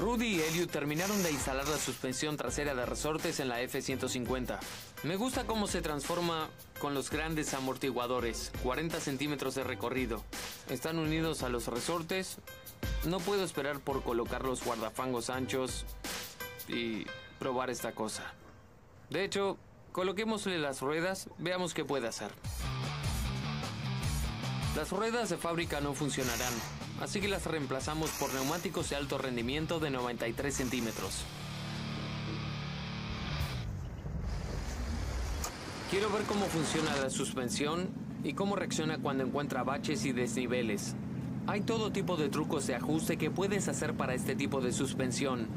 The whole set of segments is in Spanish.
Rudy y Elliot terminaron de instalar la suspensión trasera de resortes en la F-150. Me gusta cómo se transforma con los grandes amortiguadores, 40 centímetros de recorrido. Están unidos a los resortes. No puedo esperar por colocar los guardafangos anchos y probar esta cosa. De hecho, coloquémosle las ruedas, veamos qué puede hacer. Las ruedas de fábrica no funcionarán, así que las reemplazamos por neumáticos de alto rendimiento de 93 centímetros. Quiero ver cómo funciona la suspensión y cómo reacciona cuando encuentra baches y desniveles. Hay todo tipo de trucos de ajuste que puedes hacer para este tipo de suspensión.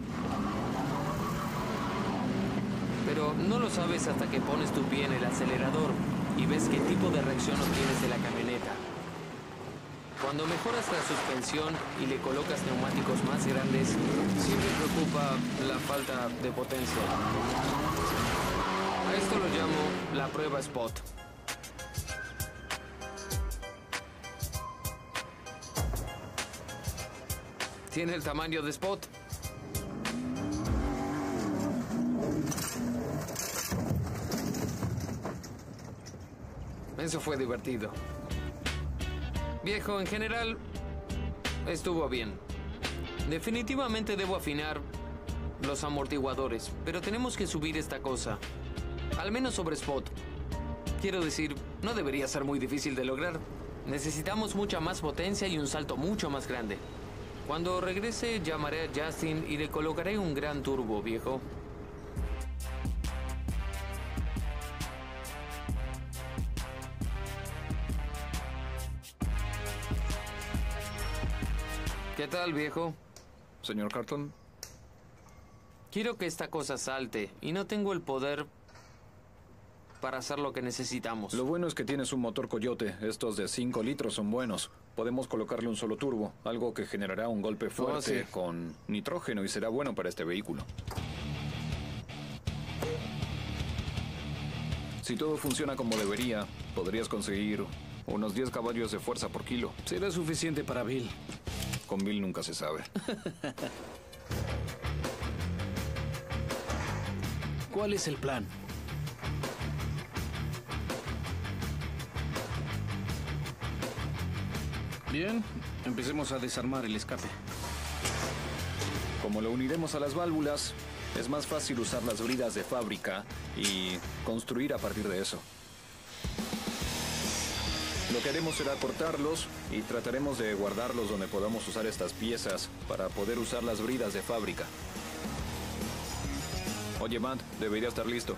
Pero no lo sabes hasta que pones tu pie en el acelerador y ves qué tipo de reacción obtienes. Cuando mejoras la suspensión y le colocas neumáticos más grandes, siempre preocupa la falta de potencia. A esto lo llamo la prueba spot. Tiene el tamaño de spot. Eso fue divertido. Viejo, en general, estuvo bien. Definitivamente debo afinar los amortiguadores, pero tenemos que subir esta cosa. Al menos sobre Spot. Quiero decir, no debería ser muy difícil de lograr. Necesitamos mucha más potencia y un salto mucho más grande. Cuando regrese llamaré a Justin y le colocaré un gran turbo, viejo. ¿Qué tal, viejo? Señor Carton, Quiero que esta cosa salte y no tengo el poder para hacer lo que necesitamos. lo bueno es que tienes un motor Coyote. Estos de 5 litros son buenos. Podemos colocarle un solo turbo, algo que generará un golpe fuerte sí. con nitrógeno y será bueno para este vehículo. Si todo funciona como debería, podrías conseguir unos 10 caballos de fuerza por kilo. Será suficiente para Bill. Con Bill nunca se sabe. ¿Cuál es el plan? Bien, empecemos a desarmar el escape. Como lo uniremos a las válvulas, es más fácil usar las bridas de fábrica y construir a partir de eso. Lo que haremos será cortarlos y trataremos de guardarlos donde podamos usar estas piezas para poder usar las bridas de fábrica. Oye, Matt, debería estar listo.